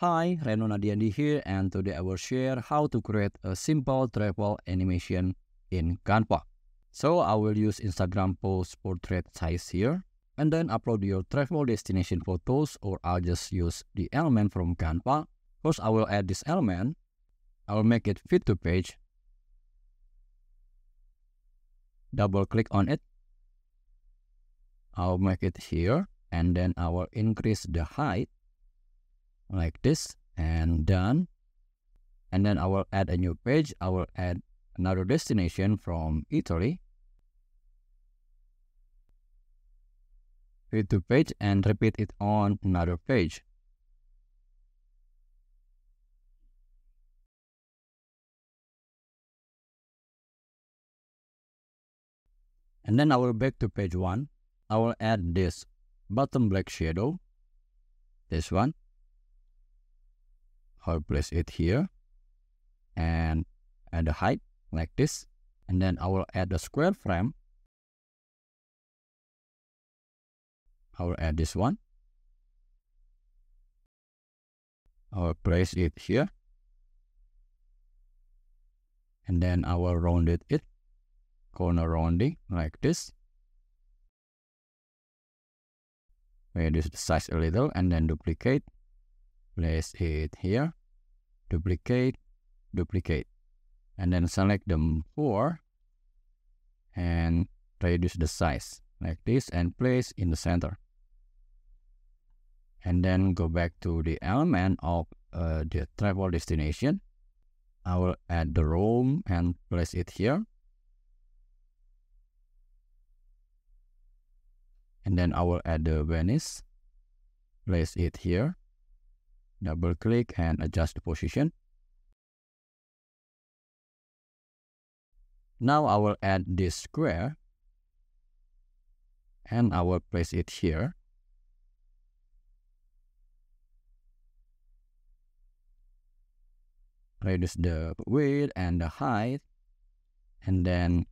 Hi, Reno Nadiandi here and today I will share how to create a simple travel animation in Canva. So I will use Instagram post portrait size here and then upload your travel destination photos or I'll just use the element from Canva. First I will add this element. I will make it fit to page. Double click on it. I'll make it here and then I will increase the height like this and done. And then I will add a new page. I will add another destination from Italy. Fit to page and repeat it on another page. And then I will back to page 1 I will add this bottom black shadow this one I'll place it here. And add the height like this. And then I will add the square frame. I will add this one. I will place it here. And then I will round it, it corner rounding like this. Reduce the size a little and then duplicate place it here. Duplicate duplicate. And then select them four and reduce the size like this and place in the center. And then go back to the element of uh, the travel destination. I will add the Rome and place it here. And then I will add the Venice. Place it here double click and adjust the position. Now I will add this square and I will place it here. Reduce the width and the height and then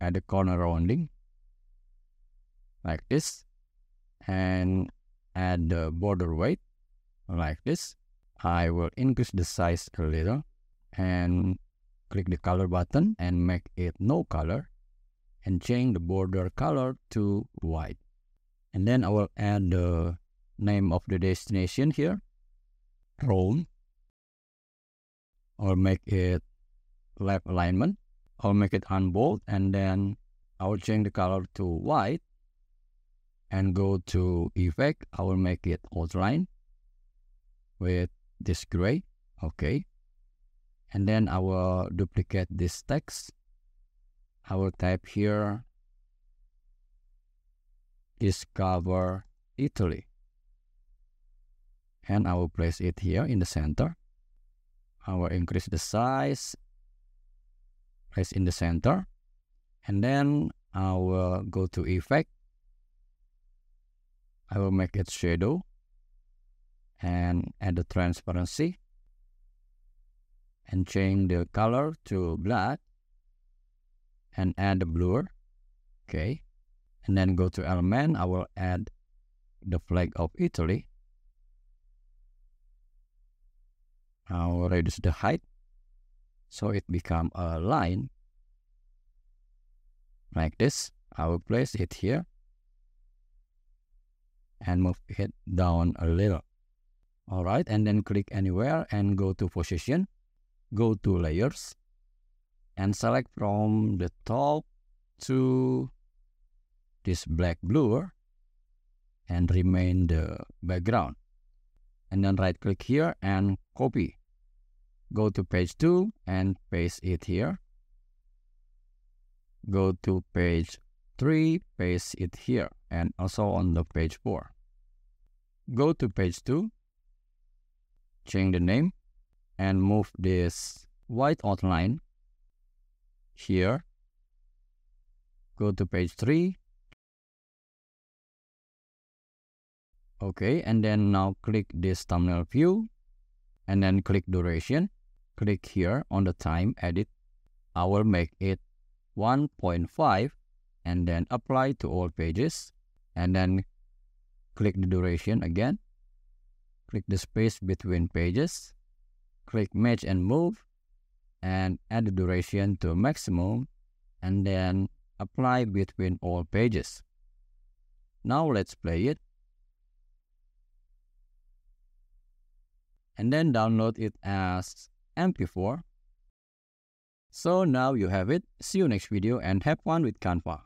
add the corner rounding like this and add the border weight like this. I will increase the size a little and click the color button and make it no color and change the border color to white. And then I will add the name of the destination here Rome or make it left alignment I'll make it unbold and then I'll change the color to white and go to effect. I will make it outline with this gray okay? And then I will duplicate this text. I will type here discover Italy. And I will place it here in the center. I will increase the size place in the center. And then I will go to effect. I will make it shadow and add the transparency and change the color to black and add the blur okay? And then go to element I will add the flag of Italy. I will reduce the height so it become a line. Like this I will place it here and move it down a little all right and then click anywhere and go to position go to layers and select from the top to this black blur and remain the background. And then right click here and copy. Go to page 2 and paste it here. Go to page 3 paste it here and also on the page 4 go to page 2 change the name and move this white outline here. Go to page 3 okay and then now click this thumbnail view and then click duration. Click here on the time edit I will make it 1.5 and then apply to all pages. And then click the duration again click the space between pages, click match and move, and add the duration to maximum, and then apply between all pages. Now let's play it. And then download it as MP4. So now you have it. See you next video and have fun with Canva.